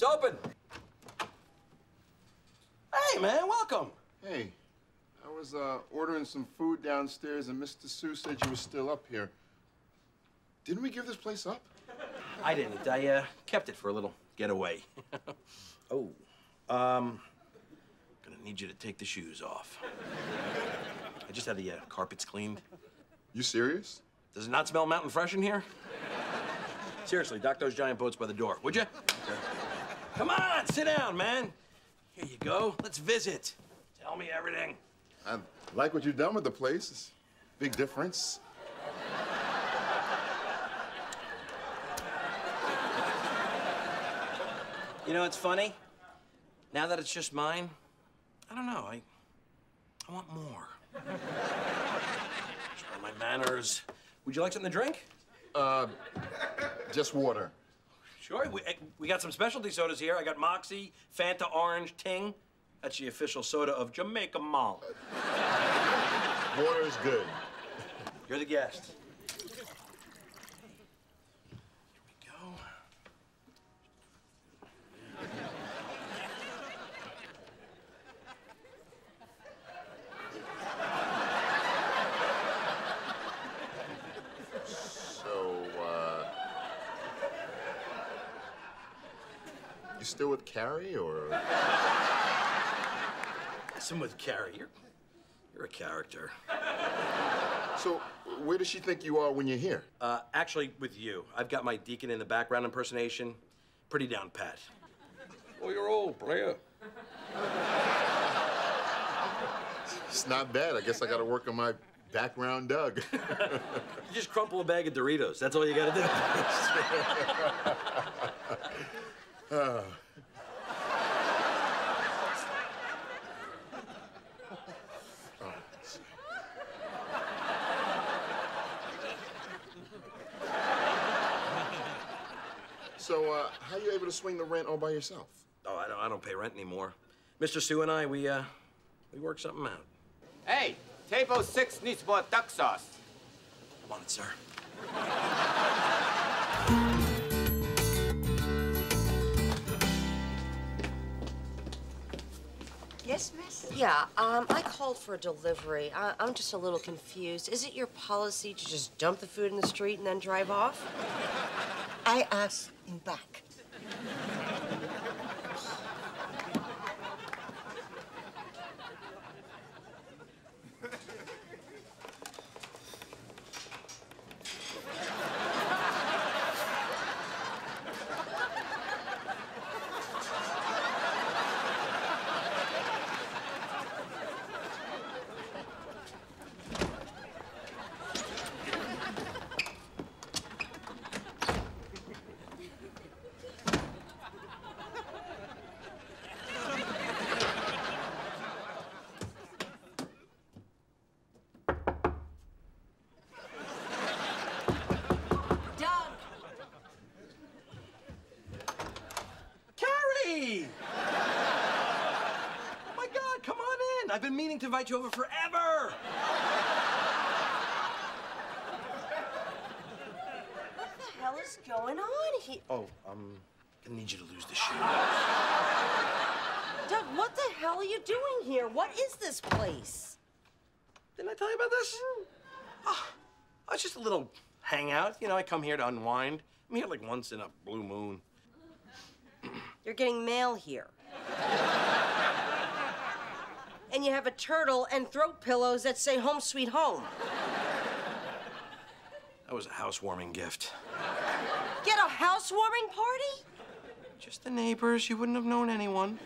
It's open. Hey, man, welcome. Hey, I was uh, ordering some food downstairs, and Mr. Sue said you were still up here. Didn't we give this place up? I didn't. I uh, kept it for a little getaway. oh, um, gonna need you to take the shoes off. I just had the uh, carpets cleaned. You serious? Does it not smell mountain fresh in here? Seriously, dock those giant boats by the door, would you? Come on, sit down, man. Here you go. Let's visit. Tell me everything. I like what you've done with the place. It's a big difference. You know, it's funny. Now that it's just mine, I don't know. I, I want more. Sure, my manners. Would you like something to drink? Uh, just water. Sure. We, eh, we got some specialty sodas here. I got Moxie, Fanta Orange, Ting. That's the official soda of Jamaica Mall. Water is good. You're the guest. Still with Carrie, or? Some with Carrie. You're, you're a character. So, where does she think you are when you're here? Uh, actually, with you. I've got my Deacon in the background impersonation pretty down pat. Oh, you're old, player. It's not bad. I guess I got to work on my background, Doug. You just crumple a bag of Doritos. That's all you gotta do. so, uh, how you able to swing the rent all by yourself? oh, I don't, I don't pay rent anymore. Mr. Sue and I, we, uh, we work something out. Hey, table six needs more duck sauce. Come on, sir. Yeah, um, I called for a delivery. I, I'm just a little confused. Is it your policy to just dump the food in the street and then drive off? I ask in back. Doug! Carrie! oh my God, come on in. I've been meaning to invite you over forever. What the hell is going on here? Oh, um, gonna need you to lose the shoe. Doug, what the hell are you doing here? What is this place? Didn't I tell you about this? Oh, it's just a little hangout. You know, I come here to unwind. I'm here like once in a blue moon. You're getting mail here. and you have a turtle and throat pillows that say home sweet home. That was a housewarming gift. Get a housewarming party? Just the neighbors. You wouldn't have known anyone.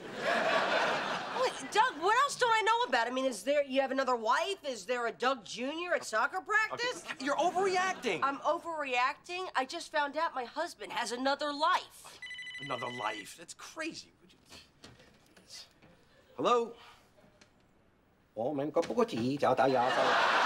Wait, Doug, what else don't I know about? I mean, is there, you have another wife? Is there a Doug Jr. at soccer practice? You're overreacting. I'm overreacting. I just found out my husband has another life. Another life. That's crazy. Hello? 我们国不过几，只要亚压。